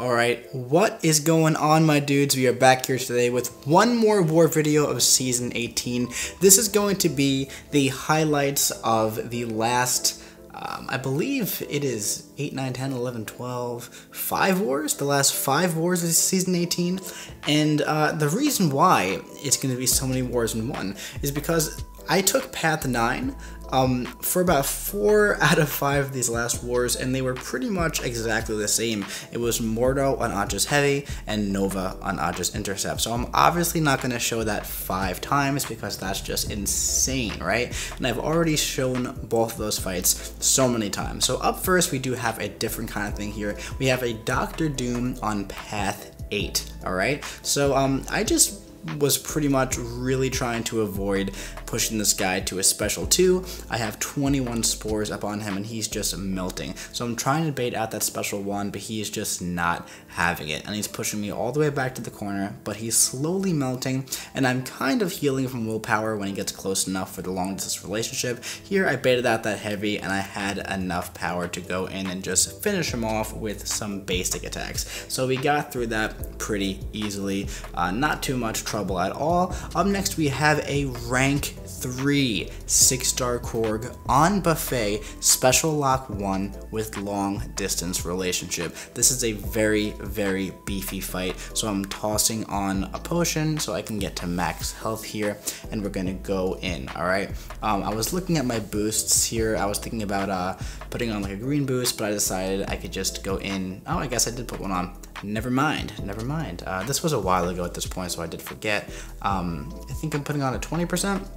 Alright, what is going on my dudes? We are back here today with one more war video of Season 18. This is going to be the highlights of the last, um, I believe it is 8, 9, 10, 11, 12, 5 wars? The last 5 wars of Season 18. And uh, the reason why it's going to be so many wars in one is because I took Path 9 um, for about four out of five of these last wars, and they were pretty much exactly the same. It was Mordo on Aegis Heavy and Nova on Aegis Intercept. So I'm obviously not going to show that five times because that's just insane, right? And I've already shown both of those fights so many times. So up first, we do have a different kind of thing here. We have a Doctor Doom on Path 8, all right? So um, I just was pretty much really trying to avoid pushing this guy to a special 2. I have 21 spores up on him and he's just melting. So I'm trying to bait out that special 1, but he is just not having it. And he's pushing me all the way back to the corner, but he's slowly melting and I'm kind of healing from willpower when he gets close enough for the long distance relationship. Here I baited out that heavy and I had enough power to go in and just finish him off with some basic attacks. So we got through that pretty easily. Uh, not too much trouble at all. Up next we have a rank 3 6-star Korg on Buffet Special Lock 1 with long distance relationship. This is a very, very beefy fight, so I'm tossing on a potion so I can get to max health here, and we're gonna go in, alright? Um, I was looking at my boosts here, I was thinking about uh, putting on like a green boost, but I decided I could just go in, oh I guess I did put one on. Never mind, never mind. Uh, this was a while ago at this point, so I did forget. Um, I think I'm putting on a 20%.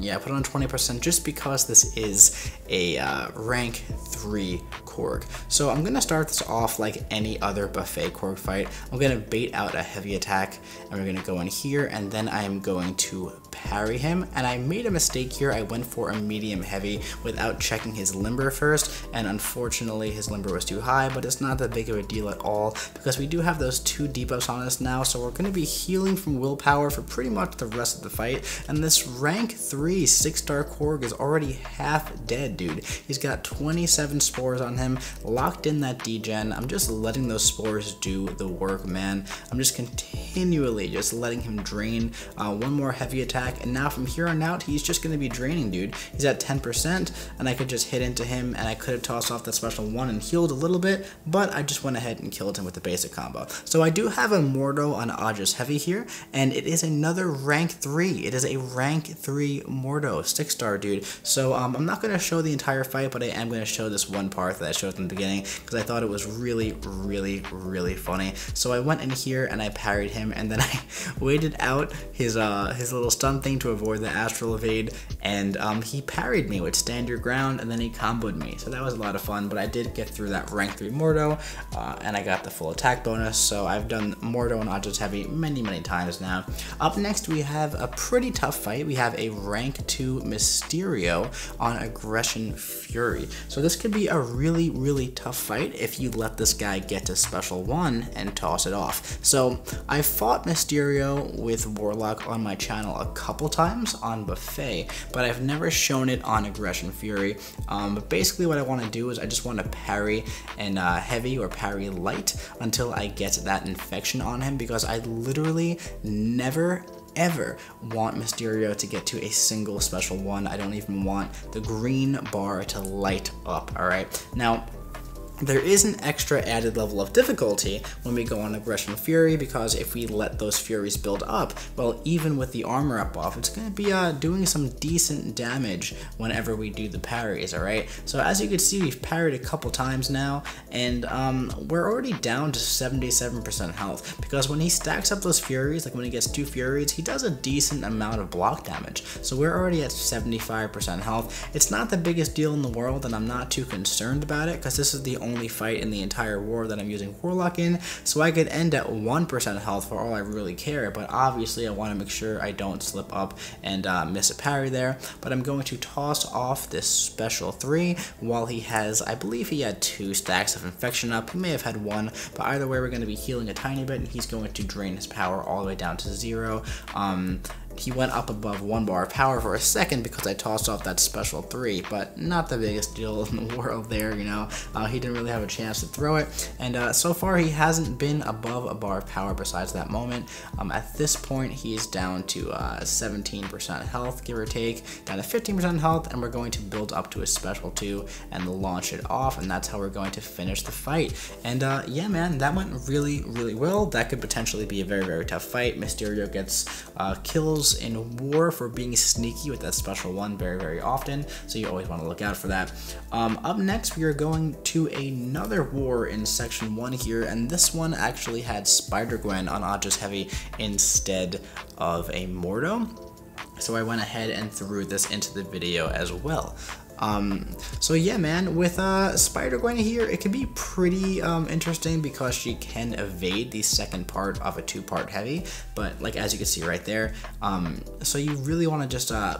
Yeah, I put on 20% just because this is a uh, rank 3 Korg. So I'm going to start this off like any other buffet Korg fight. I'm going to bait out a heavy attack and we're going to go in here and then I'm going to parry him and I made a mistake here. I went for a medium heavy without checking his limber first and unfortunately his limber was too high but it's not that big of a deal at all because we do have those two debuffs on us now so we're going to be healing from willpower for pretty much the rest of the fight and this rank 3 6 star Korg is already half dead dude. He's got 27 spores on him locked in that degen. I'm just letting those spores do the work man. I'm just continually just letting him drain uh, one more heavy attack attack, and now from here on out, he's just going to be draining, dude. He's at 10%, and I could just hit into him, and I could have tossed off that special one and healed a little bit, but I just went ahead and killed him with the basic combo. So I do have a Mordo on Aegis Heavy here, and it is another rank 3. It is a rank 3 Mordo, 6 star dude. So um, I'm not going to show the entire fight, but I am going to show this one part that I showed in the beginning, because I thought it was really, really, really funny. So I went in here, and I parried him, and then I waited out his, uh, his little stun something to avoid the astral evade, and um, he parried me with stand your ground, and then he comboed me. So that was a lot of fun, but I did get through that rank 3 Mordo, uh, and I got the full attack bonus, so I've done Mordo and Aegis Heavy many, many times now. Up next, we have a pretty tough fight. We have a rank 2 Mysterio on Aggression Fury. So this could be a really, really tough fight if you let this guy get to special 1 and toss it off. So I fought Mysterio with Warlock on my channel a couple times on Buffet, but I've never shown it on Aggression Fury. Um, but basically what I want to do is I just want to parry and uh, heavy or parry light until I get that infection on him because I literally never ever want Mysterio to get to a single special one. I don't even want the green bar to light up, alright? Now, there is an extra added level of difficulty when we go on Aggression Fury because if we let those Furies build up, well, even with the armor up off, it's going to be uh, doing some decent damage whenever we do the parries, alright? So as you can see, we've parried a couple times now, and um, we're already down to 77% health because when he stacks up those Furies, like when he gets two Furies, he does a decent amount of block damage. So we're already at 75% health. It's not the biggest deal in the world, and I'm not too concerned about it because this is the only only fight in the entire war that I'm using Warlock in, so I could end at 1% health for all I really care, but obviously I want to make sure I don't slip up and uh, miss a parry there, but I'm going to toss off this special 3 while he has, I believe he had 2 stacks of infection up, he may have had 1, but either way we're going to be healing a tiny bit and he's going to drain his power all the way down to 0. Um, he went up above one bar of power for a second because I tossed off that special three, but not the biggest deal in the world there, you know. Uh, he didn't really have a chance to throw it, and uh, so far he hasn't been above a bar of power besides that moment. Um, at this point, he is down to 17% uh, health, give or take, down to 15% health, and we're going to build up to a special two and launch it off, and that's how we're going to finish the fight. And uh, yeah, man, that went really, really well. That could potentially be a very, very tough fight. Mysterio gets uh, in war for being sneaky with that special one very, very often, so you always want to look out for that. Um, up next, we are going to another war in section one here, and this one actually had Spider-Gwen on Aegis Heavy instead of a Mordo. So I went ahead and threw this into the video as well. Um, so yeah, man, with uh, Spider-Gwen here, it can be pretty um, interesting because she can evade the second part of a two-part heavy, but like as you can see right there, um, so you really want to just uh,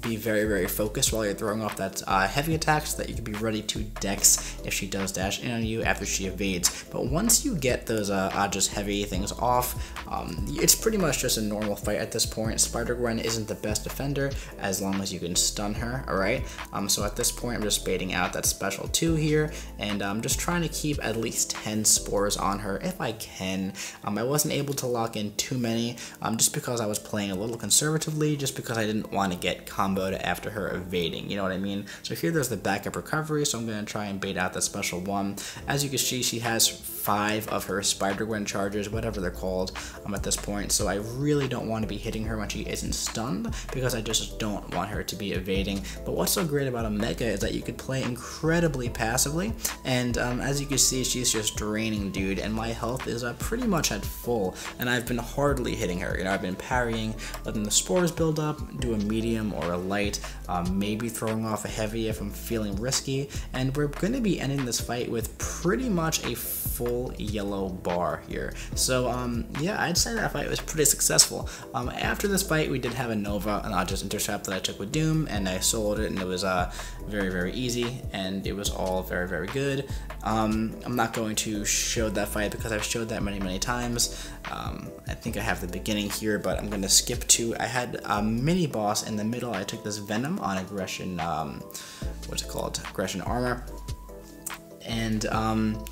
be very, very focused while you're throwing off that uh, heavy attack so that you can be ready to dex if she does dash in on you after she evades. But once you get those uh, just heavy things off, um, it's pretty much just a normal fight at this point. Spider-Gwen isn't the best defender as long as you can stun her, alright? Um, so at this point, I'm just baiting out that special 2 here, and I'm just trying to keep at least 10 spores on her if I can. Um, I wasn't able to lock in too many um, just because I was playing a little conservatively, just because I didn't want to get comboed after her evading, you know what I mean? So here there's the backup recovery, so I'm going to try and bait out that special one. As you can see, she has five of her Spider-Gwen charges, whatever they're called, um, at this point, so I really don't want to be hitting her when she isn't stunned, because I just don't want her to be evading. But what's so great about a Omega is that you could play incredibly passively, and um, as you can see, she's just draining dude, and my health is uh, pretty much at full, and I've been hardly hitting her. You know, I've been parrying, letting the spores build up, do a medium or a light, um, maybe throwing off a heavy if I'm feeling risky, and we're going to be ending this fight with pretty much a full yellow bar here. So um, yeah, I'd say that fight was pretty successful. Um, after this fight, we did have a Nova, an Aegis Intercept that I took with Doom, and I soloed it, and it was uh, very, very easy, and it was all very, very good. Um, I'm not going to show that fight because I've showed that many, many times. Um, I think I have the beginning here, but I'm going to skip to, I had a mini boss in the middle. I took this Venom on aggression, um, what's it called? Aggression armor. And um,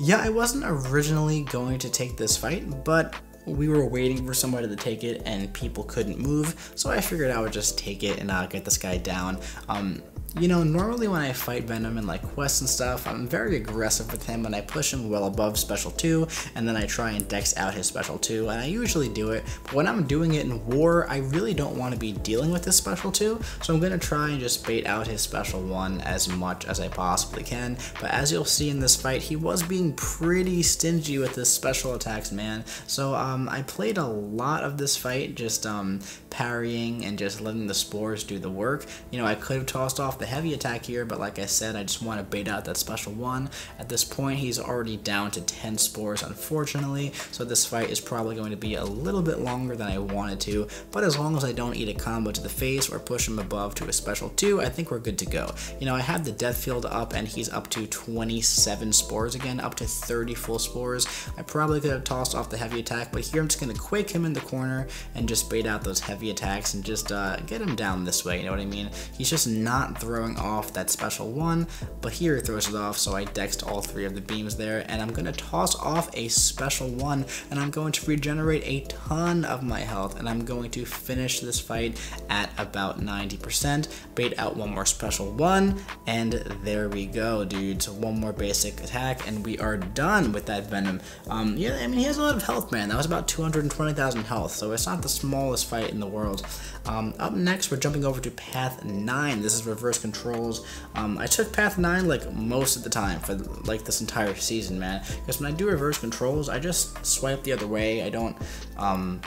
yeah, I wasn't originally going to take this fight, but we were waiting for somebody to take it and people couldn't move, so I figured I would just take it and uh, get this guy down. Um, you know, normally when I fight Venom in like quests and stuff, I'm very aggressive with him and I push him well above special 2 and then I try and dex out his special 2 and I usually do it, but when I'm doing it in war, I really don't want to be dealing with his special 2, so I'm going to try and just bait out his special 1 as much as I possibly can, but as you'll see in this fight, he was being pretty stingy with his special attacks, man, so um, I played a lot of this fight just um, parrying and just letting the spores do the work. You know, I could have tossed off the heavy attack here, but like I said, I just want to bait out that special one. At this point, he's already down to 10 spores, unfortunately, so this fight is probably going to be a little bit longer than I wanted to, but as long as I don't eat a combo to the face or push him above to a special 2, I think we're good to go. You know, I have the death field up and he's up to 27 spores again, up to 30 full spores. I probably could have tossed off the heavy attack, but here I'm just going to quake him in the corner and just bait out those heavy attacks and just uh, get him down this way, you know what I mean? He's just not throwing off that special one, but here it throws it off, so I dexed all three of the beams there, and I'm to toss off a special one, and I'm going to regenerate a ton of my health, and I'm going to finish this fight at about 90%, bait out one more special one, and there we go, dudes. One more basic attack, and we are done with that Venom. Um, yeah, I mean, he has a lot of health, man. That was about 220,000 health, so it's not the smallest fight in the world. Um, up next, we're jumping over to Path 9. This is reverse controls. Um, I took Path 9 like most of the time for like this entire season, man. Because when I do reverse controls, I just swipe the other way. I don't, um,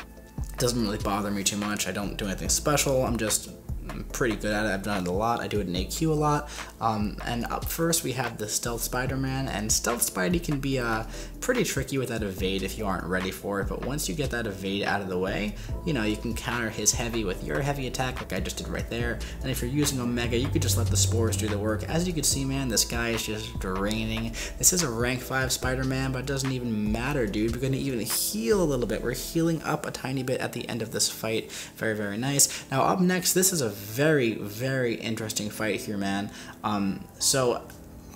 doesn't really bother me too much. I don't do anything special. I'm just I'm pretty good at it. I've done it a lot. I do it in AQ a lot. Um, and up first we have the Stealth Spider-Man, and Stealth Spidey can be uh, pretty tricky with that evade if you aren't ready for it. But once you get that evade out of the way, you know you can counter his heavy with your heavy attack, like I just did right there. And if you're using Omega, you could just let the spores do the work. As you can see, man, this guy is just draining. This is a rank five Spider-Man, but it doesn't even matter, dude. We're gonna even heal a little bit. We're healing up a tiny bit at the end of this fight. Very, very nice. Now up next, this is a very, very interesting fight here, man. Um, so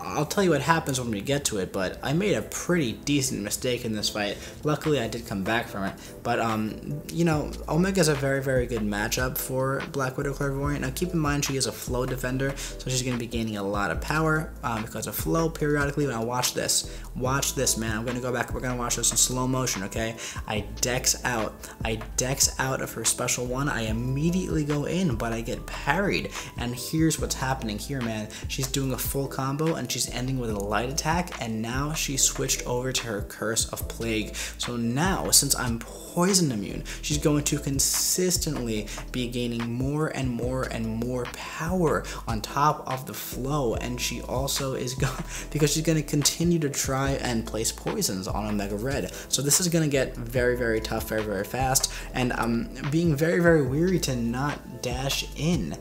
I'll tell you what happens when we get to it, but I made a pretty decent mistake in this fight. Luckily, I did come back from it. But, um, you know, Omega's a very, very good matchup for Black Widow Clairvoyant. Now, keep in mind, she is a flow defender, so she's going to be gaining a lot of power um, because of flow periodically. Now, watch this. Watch this, man. I'm going to go back. We're going to watch this in slow motion, okay? I dex out. I dex out of her special one. I immediately go in, but I get parried. And here's what's happening here, man. She's doing a full combo, and she's ending with a light attack, and now she switched over to her Curse of Plague. So now, since I'm poison immune, she's going to consistently be gaining more and more and more power on top of the flow, and she also is going, because she's going to continue to try and place poisons on Omega Red. So this is going to get very, very tough, very, very fast, and I'm being very, very weary to not dash in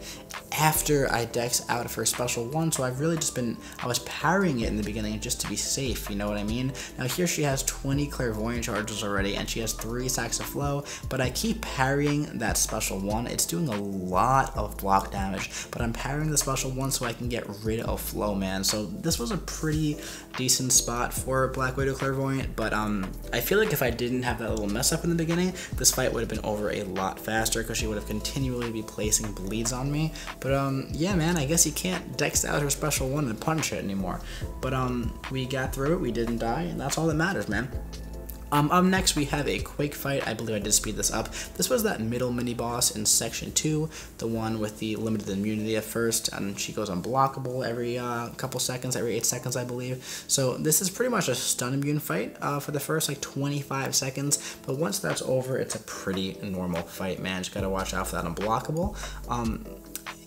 after I dex out of her special one, so I've really just been, I was parrying it in the beginning just to be safe, you know what I mean? Now here she has 20 clairvoyant charges already, and she has 3 sacks of flow, but I keep parrying that special one. It's doing a lot of block damage, but I'm parrying the special one so I can get rid of flow, man. So this was a pretty decent spot for Black Widow Clairvoyant, but um, I feel like if I didn't have that little mess up in the beginning, this fight would have been over a lot faster because she would have continually be placing bleeds on me. But um, yeah, man, I guess you can't dex out her special one and punch it anymore. But um, we got through it, we didn't die, and that's all that matters, man. Um, up next, we have a Quake fight. I believe I did speed this up. This was that middle mini-boss in Section 2, the one with the limited immunity at first, and she goes unblockable every uh, couple seconds, every 8 seconds, I believe. So this is pretty much a stun immune fight uh, for the first, like, 25 seconds, but once that's over, it's a pretty normal fight, man. Just gotta watch out for that unblockable. Um,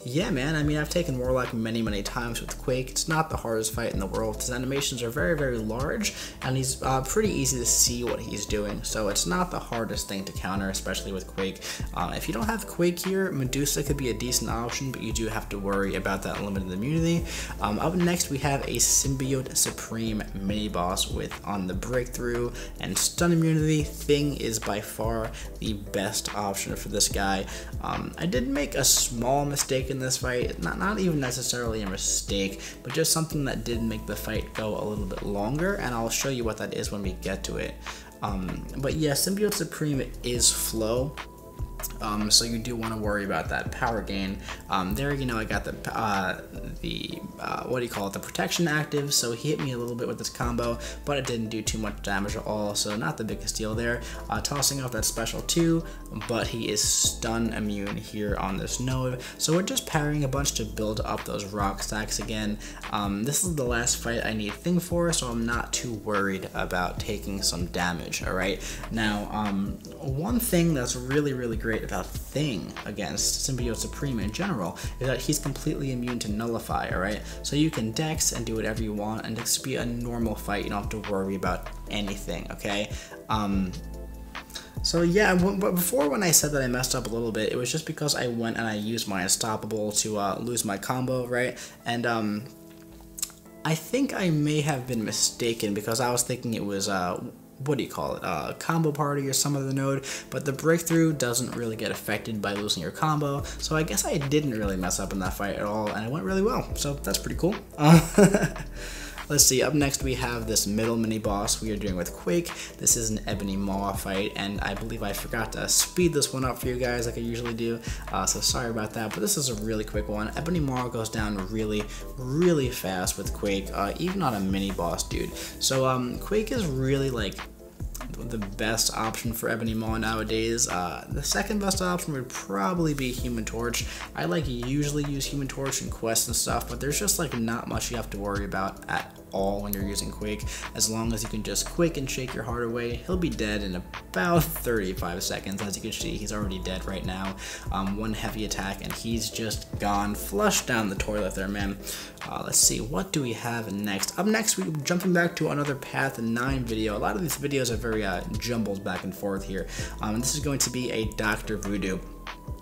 yeah, man, I mean, I've taken Warlock many, many times with Quake. It's not the hardest fight in the world. His animations are very, very large, and he's uh, pretty easy to see what he's doing, so it's not the hardest thing to counter, especially with Quake. Uh, if you don't have Quake here, Medusa could be a decent option, but you do have to worry about that limited immunity. Um, up next, we have a Symbiote Supreme mini-boss with on the Breakthrough and Stun immunity. Thing is by far the best option for this guy. Um, I did make a small mistake in this fight. Not, not even necessarily a mistake, but just something that did make the fight go a little bit longer, and I'll show you what that is when we get to it. Um, but yeah, Symbiote Supreme is flow, um, so you do want to worry about that power gain. Um, there, you know, I got the uh, the uh, what do you call it, the protection active. So he hit me a little bit with this combo, but it didn't do too much damage at all. So not the biggest deal there. Uh, tossing off that special too, but he is stun immune here on this node. So we're just parrying a bunch to build up those rock stacks again. Um, this is the last fight I need thing for, so I'm not too worried about taking some damage. All right. Now, um, one thing that's really really great great about Thing against Symbiote Supreme in general is that he's completely immune to Nullify, alright? So you can Dex and do whatever you want, and just be a normal fight. You don't have to worry about anything, okay? Um, so yeah, but before when I said that I messed up a little bit, it was just because I went and I used my Unstoppable to uh, lose my combo, right? And um, I think I may have been mistaken because I was thinking it was uh, what do you call it, uh, combo party or some other node, but the breakthrough doesn't really get affected by losing your combo, so I guess I didn't really mess up in that fight at all, and it went really well, so that's pretty cool. Let's see, up next we have this middle mini boss we are doing with Quake. This is an Ebony Maw fight, and I believe I forgot to speed this one up for you guys like I usually do, uh, so sorry about that, but this is a really quick one. Ebony Maw goes down really, really fast with Quake, uh, even on a mini boss dude. So um, Quake is really like the best option for Ebony Maw nowadays. Uh, the second best option would probably be Human Torch. I like usually use Human Torch in quests and stuff, but there's just like not much you have to worry about at all when you're using Quake. As long as you can just quick and shake your heart away, he'll be dead in about 35 seconds. As you can see, he's already dead right now. Um, one heavy attack and he's just gone flush down the toilet there, man. Uh, let's see, what do we have next? Up next, we're jumping back to another Path 9 video. A lot of these videos are very uh, jumbled back and forth here. Um, this is going to be a Dr. Voodoo.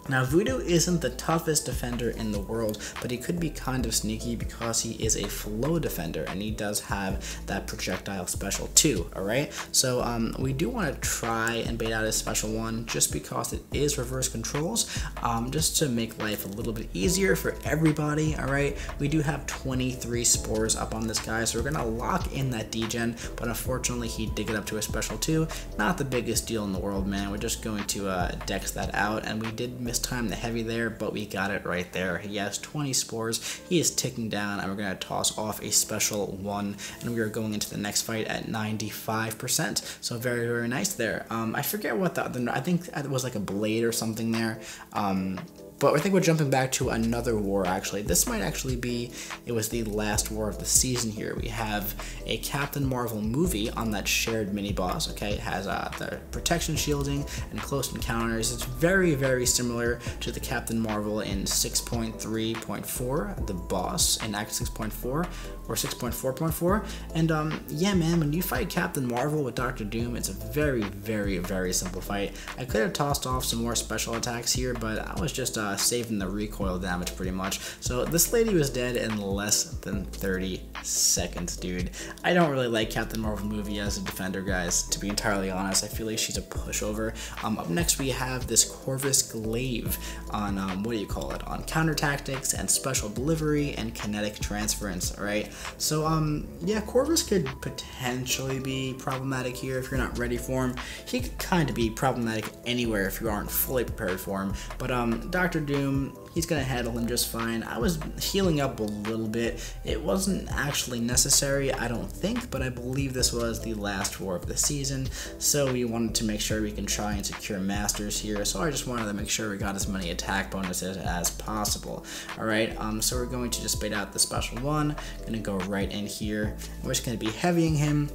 Now, Voodoo isn't the toughest defender in the world, but he could be kind of sneaky because he is a flow defender and he does have that projectile special too, alright? So um, we do want to try and bait out his special one just because it is reverse controls, um, just to make life a little bit easier for everybody, alright? We do have 23 spores up on this guy, so we're going to lock in that degen, but unfortunately he did get up to a special two. Not the biggest deal in the world, man. We're just going to uh, dex that out, and we did miss time the heavy there, but we got it right there. He has 20 spores, he is ticking down, and we're going to toss off a special one, and we are going into the next fight at 95%. So very, very nice there. Um, I forget what the, the, I think it was like a blade or something there. Um, but I think we're jumping back to another war, actually. This might actually be, it was the last war of the season here. We have a Captain Marvel movie on that shared mini-boss, okay? It has uh, the protection shielding and close encounters. It's very, very similar to the Captain Marvel in 6.3.4, the boss in Act 6.4, or 6.4.4. And um, yeah, man, when you fight Captain Marvel with Doctor Doom, it's a very, very, very simple fight. I could have tossed off some more special attacks here, but I was just uh, saving the recoil damage pretty much. So this lady was dead in less than 30 seconds, dude. I don't really like Captain Marvel movie as a defender, guys, to be entirely honest. I feel like she's a pushover. Um, up next, we have this Corvus Glaive on, um, what do you call it, on counter tactics and special delivery and kinetic transference, alright? So, um, yeah, Corvus could potentially be problematic here if you're not ready for him. He could kind of be problematic anywhere if you aren't fully prepared for him. But, um, Doctor Doom, he's gonna handle him just fine. I was healing up a little bit. It wasn't actually necessary, I don't think, but I believe this was the last war of the season, so we wanted to make sure we can try and secure masters here, so I just wanted to make sure we got as many attack bonuses as possible. Alright, um, so we're going to just bait out the special one, gonna go right in here, we're just gonna be heavying him,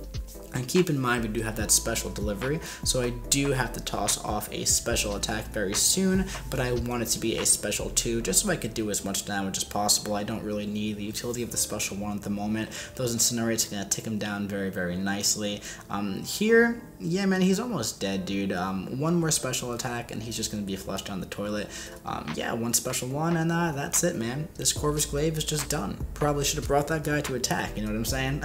and keep in mind, we do have that special delivery, so I do have to toss off a special attack very soon, but I want it to be a special 2, just so I could do as much damage as possible. I don't really need the utility of the special 1 at the moment. Those incinerates are going to tick him down very, very nicely. Um, here, yeah, man, he's almost dead, dude. Um, one more special attack, and he's just going to be flushed down the toilet. Um, yeah, one special one, and uh, that's it, man. This Corvus Glaive is just done. Probably should have brought that guy to attack, you know what I'm saying?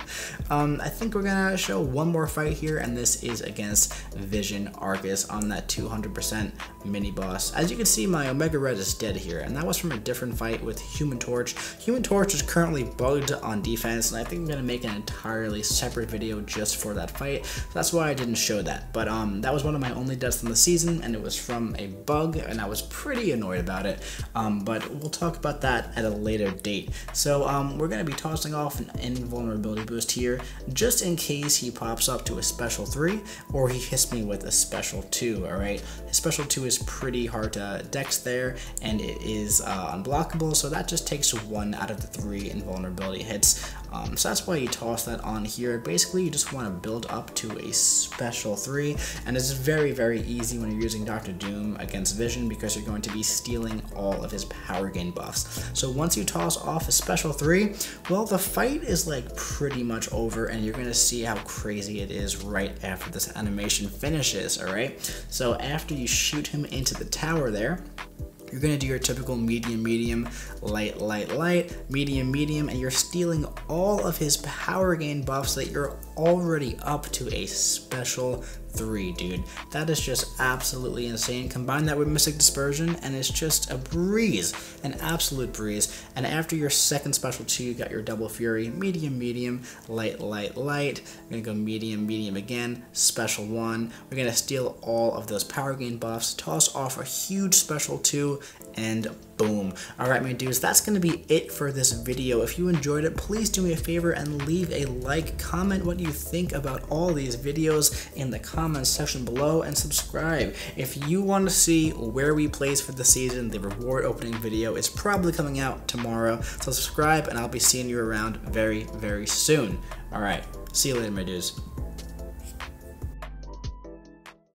um, I think we're going to show one more fight here, and this is against Vision Aarkus on that 200% mini-boss. As you can see, my Omega Red is dead here, and that was from a different fight with Human Torch. Human Torch is currently bugged on defense, and I think I'm to make an entirely separate video just for that fight. That's why I didn't show that. But um, that was one of my only deaths in the season, and it was from a bug, and I was pretty annoyed about it. Um, but we'll talk about that at a later date. So um, we're to be tossing off an invulnerability boost here, just in case he pops up to a special 3, or he hits me with a special 2, alright? His special 2 is pretty hard to dex there, and it is uh, unblockable, so that just takes one out of the three invulnerability hits. Um, so that's why you toss that on here. Basically, you just want to build up to a special 3, and it's very, very easy when you're using Doctor Doom against Vision because you're going to be stealing all of his power gain buffs. So once you toss off a special 3, well, the fight is like pretty much over, and you're going to see how crazy it is right after this animation finishes, alright? So after you shoot him into the tower there, you're gonna do your typical medium, medium, light, light, light, medium, medium, and you're stealing all of his power gain buffs that you're already up to a special 3, dude. That is just absolutely insane. Combine that with Mystic Dispersion, and it's just a breeze, an absolute breeze. And after your second special 2, you got your Double Fury, medium, medium, light, light, light. We're gonna go medium, medium again, special 1. We're gonna steal all of those power gain buffs, toss off a huge special 2, and boom. Alright my dudes, that's going to be it for this video. If you enjoyed it, please do me a favor and leave a like, comment what you you think about all these videos in the comments section below and subscribe. If you want to see where we place for the season, the reward opening video is probably coming out tomorrow. So subscribe and I'll be seeing you around very, very soon. Alright, see you later my dudes.